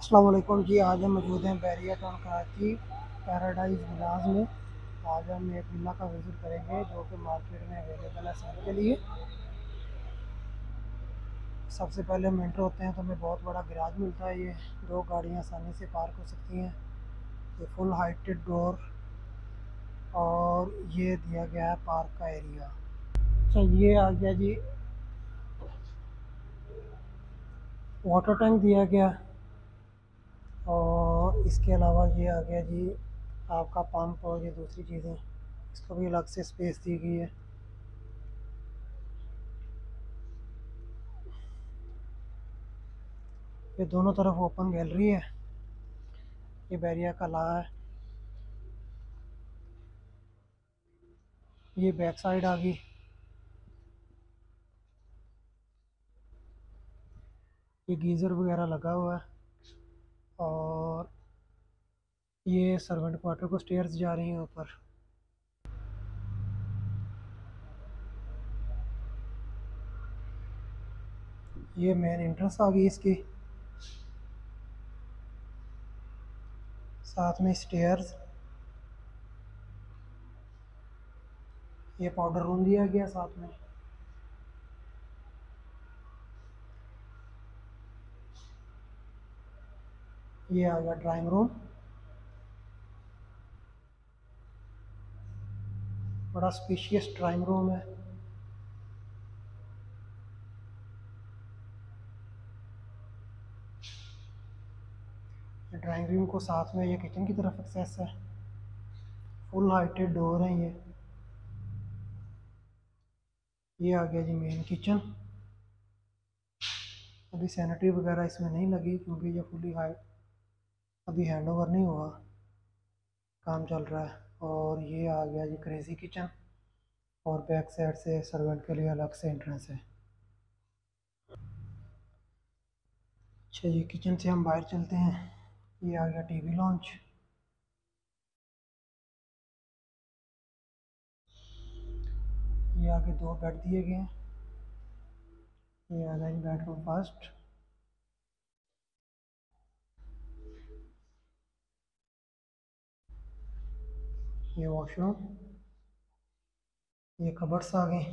असलम जी, आज हम मौजूद हैं Bahria town Karachi, Paradise Villas में। आज हम एक विला का विज़िट करेंगे, जो कि मार्केट में अवेलेबल है सेल के लिए। सबसे पहले हम एंटर होते हैं तो हमें बहुत बड़ा गराज मिलता है ये। दो गाड़ियाँ आसानी से पार्क हो सकती हैं। ये फुल हाइटेड डोर और ये दिया गया है पार्क का एरिया अच्छा ये आ गया जी। वाटर टैंक दिया गया। और इसके अलावा ये आ गया जी आपका पंप और ये दूसरी चीज़ें। इसको भी अलग से स्पेस दी गई है। ये दोनों तरफ़ ओपन गैलरी है। ये बैरिया का ला है। ये बैक साइड आ गई। ये गीज़र वगैरह लगा हुआ है और ये सर्वेंट क्वार्टर को स्टेयर्स जा रही हैं ऊपर। ये मेन एंट्रेंस आ गई इसकी। साथ में स्टेयर्स ये पाउडर रूम दिया गया साथ में। ये आ गया ड्राइंग रूम बड़ा स्पेशियस ड्राइंग रूम है। ड्राइंग रूम को साथ में ये किचन की तरफ़ एक्सेस है। फुल हाइटेड डोर है ये। ये आ गया जी मेन किचन अभी सैनिटरी वगैरह इसमें नहीं लगी क्योंकि ये फुली हाइट अभी हैंड ओवर नहीं हुआ। काम चल रहा है। और ये आ गया जी क्रेज़ी किचन और बैक साइड से सर्वेंट के लिए अलग से एंट्रेंस है। अच्छा जी किचन से हम बाहर चलते हैं। ये आ गया टीवी लॉन्च ये आगे दो बेड दिए गए हैं। ये आ गया जी बेडरूम फ़र्स्ट ये वॉशरूम ये कबर्ड्स आ गए।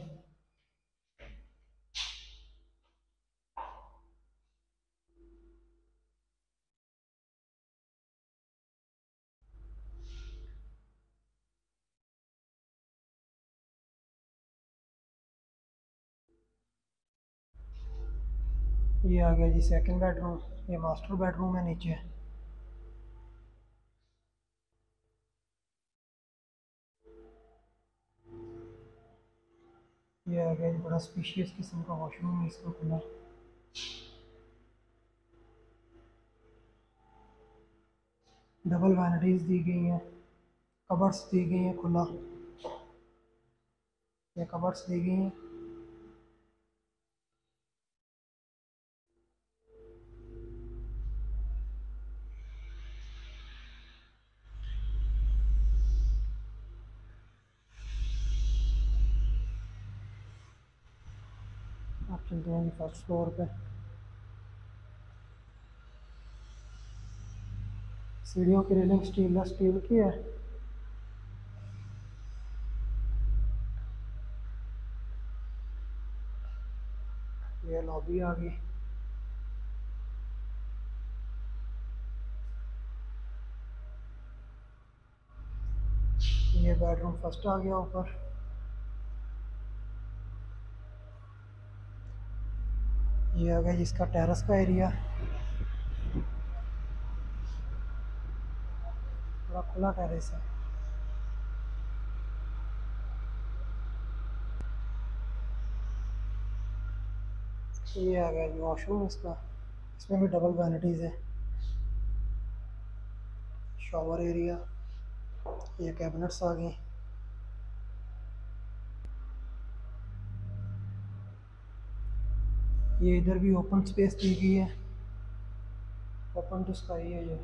ये आ गया जी सेकंड बेडरूम ये मास्टर बेडरूम है नीचे। ये आ गया बड़ा स्पेशियस किस्म का वॉशरूम है, इसका खुला। डबल वैनिटीज़ दी गई हैं कबर्स दी गई हैं खुला। ये कबर्स दी गई हैं। आप चलते हैं फ़र्स्ट फ्लोर पे सीढ़ियों की रेलिंग स्टील स्टील की है ये लॉबी आ गई ये बेडरूम फ़र्स्ट आ गया ऊपर ये आ गया जिसका टेरेस का एरिया थोड़ा खुला टेरेस है। ये आ गया जी वॉशरूम इसका। इसमें भी डबल वैनिटीज़ है। शॉवर एरिया ये कैबिनेट्स आ गई। ये इधर भी ओपन स्पेस दी गई है। ओपन टू स्काई है ये।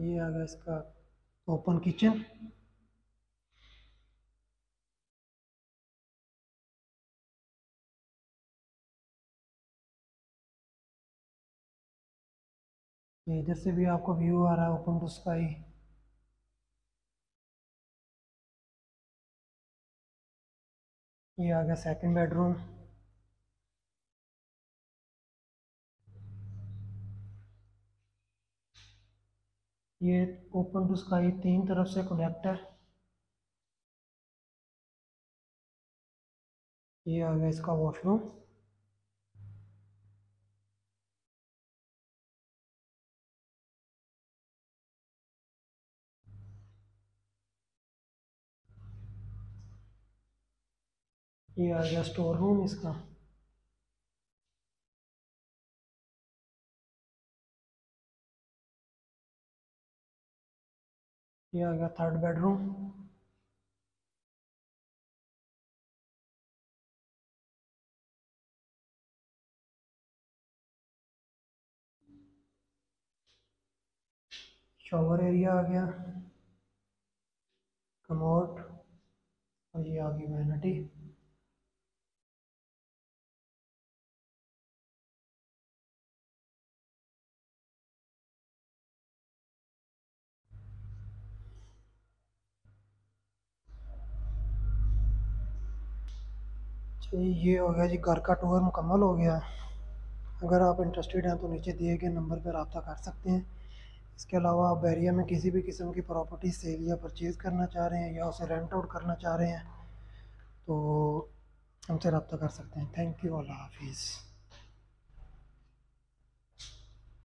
ये आ गया इसका ओपन किचन इधर से भी आपको व्यू आ रहा है ओपन टू स्काई ये आ गया सेकंड बेडरूम ये ओपन टू स्काई तीन तरफ़ से कनेक्ट है। ये आ गया इसका वॉशरूम ये आ गया स्टोर रूम इसका। ये आ गया थर्ड बेडरूम शॉवर एरिया आ गया। कमोट और ये आ गई वैनिटी चलिए ये हो गया जी, घर का टूर मुकम्मल हो गया। अगर आप इंटरेस्टेड हैं तो नीचे दिए गए नंबर पर रबता कर सकते हैं। इसके अलावा आप बैरिया में किसी भी किस्म की प्रॉपर्टी सेल या परचेज़ करना चाह रहे हैं या उसे रेंट आउट करना चाह रहे हैं तो हमसे रबता कर सकते हैं। थैंक यू अल्लाह हाफिज़